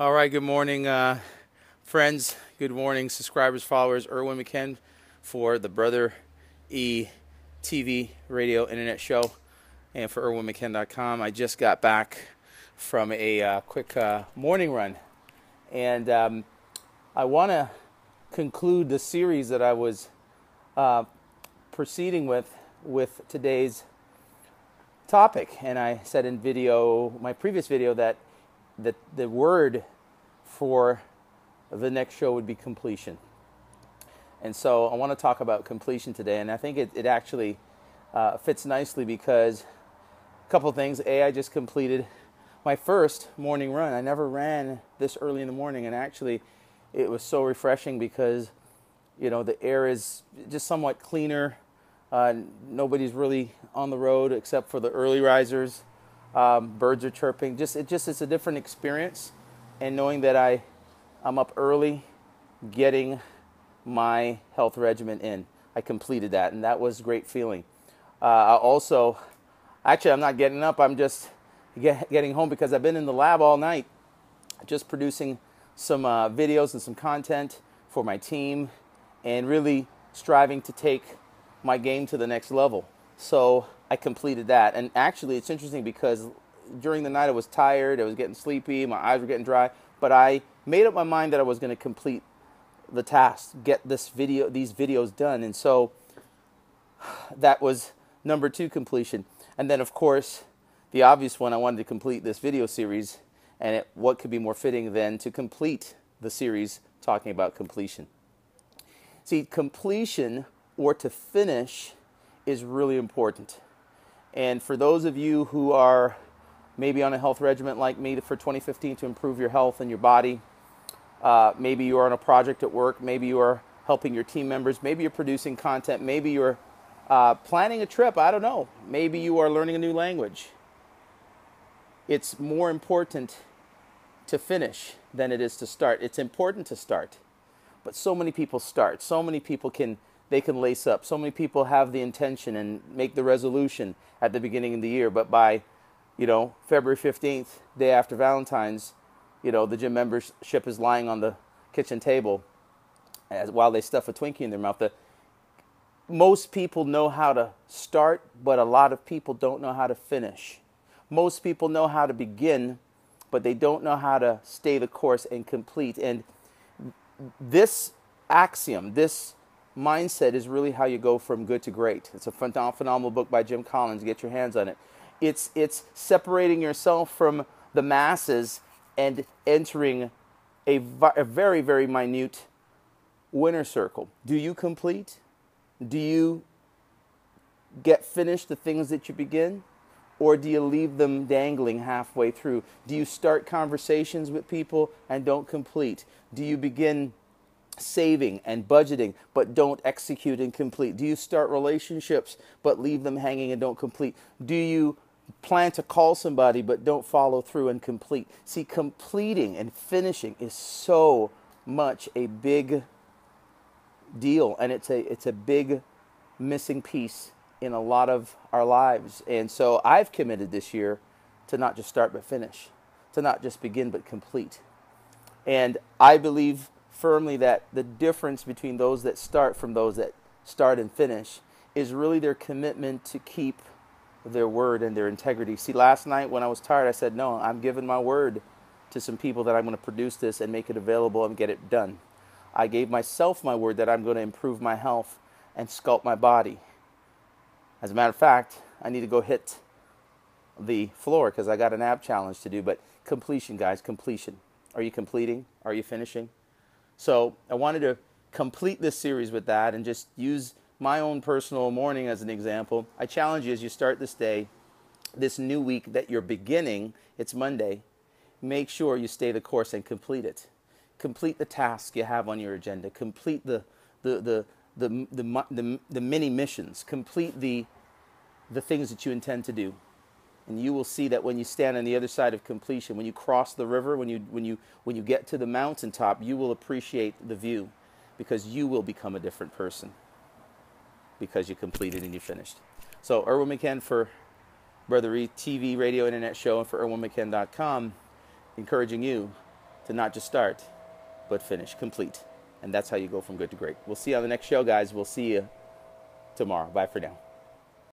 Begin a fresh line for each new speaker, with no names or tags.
All right, good morning, uh, friends. Good morning, subscribers, followers. Erwin McKen for the Brother E TV, radio, internet show, and for ErwinMcKen.com. I just got back from a uh, quick uh, morning run, and um, I want to conclude the series that I was uh, proceeding with with today's topic. And I said in video, my previous video, that the, the word for the next show would be completion. And so I want to talk about completion today. And I think it, it actually uh, fits nicely because a couple things. A, I just completed my first morning run. I never ran this early in the morning. And actually, it was so refreshing because, you know, the air is just somewhat cleaner. Uh, nobody's really on the road except for the early risers. Um, birds are chirping. Just it just it's a different experience, and knowing that I I'm up early, getting my health regimen in. I completed that, and that was a great feeling. Uh, also, actually, I'm not getting up. I'm just get, getting home because I've been in the lab all night, just producing some uh, videos and some content for my team, and really striving to take my game to the next level. So I completed that. And actually, it's interesting because during the night I was tired, I was getting sleepy, my eyes were getting dry, but I made up my mind that I was going to complete the task, get this video, these videos done. And so that was number two completion. And then, of course, the obvious one, I wanted to complete this video series. And it, what could be more fitting than to complete the series talking about completion? See, completion or to finish is really important. And for those of you who are maybe on a health regimen like me for 2015 to improve your health and your body, uh, maybe you are on a project at work, maybe you are helping your team members, maybe you're producing content, maybe you're uh, planning a trip, I don't know, maybe you are learning a new language. It's more important to finish than it is to start. It's important to start, but so many people start. So many people can they can lace up. So many people have the intention and make the resolution at the beginning of the year, but by, you know, February 15th, day after Valentine's, you know, the gym membership is lying on the kitchen table as, while they stuff a Twinkie in their mouth. The, most people know how to start, but a lot of people don't know how to finish. Most people know how to begin, but they don't know how to stay the course and complete. And this axiom, this mindset is really how you go from good to great. It's a phenomenal book by Jim Collins. Get your hands on it. It's it's separating yourself from the masses and entering a, a very very minute winner circle. Do you complete? Do you get finished the things that you begin? Or do you leave them dangling halfway through? Do you start conversations with people and don't complete? Do you begin saving and budgeting but don't execute and complete? Do you start relationships but leave them hanging and don't complete? Do you plan to call somebody but don't follow through and complete? See, completing and finishing is so much a big deal and it's a it's a big missing piece in a lot of our lives. And so I've committed this year to not just start but finish, to not just begin but complete. And I believe firmly that the difference between those that start from those that start and finish is really their commitment to keep their word and their integrity. See, last night when I was tired, I said, No, I'm giving my word to some people that I'm going to produce this and make it available and get it done. I gave myself my word that I'm going to improve my health and sculpt my body. As a matter of fact, I need to go hit the floor because I got an ab challenge to do. But completion, guys, completion. Are you completing? Are you finishing? So I wanted to complete this series with that and just use my own personal morning as an example. I challenge you as you start this day, this new week that you're beginning, it's Monday, make sure you stay the course and complete it. Complete the task you have on your agenda. Complete the, the, the, the, the, the, the mini missions. Complete the, the things that you intend to do and you will see that when you stand on the other side of completion when you cross the river when you when you when you get to the mountaintop you will appreciate the view because you will become a different person because you completed and you finished so erwin mcken for brother e tv radio internet show and for erwinmcken.com encouraging you to not just start, but finish, complete. And that's how you go from good to great. We'll see you on the next show, guys. We'll see you tomorrow. Bye for now.